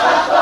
Ha ha!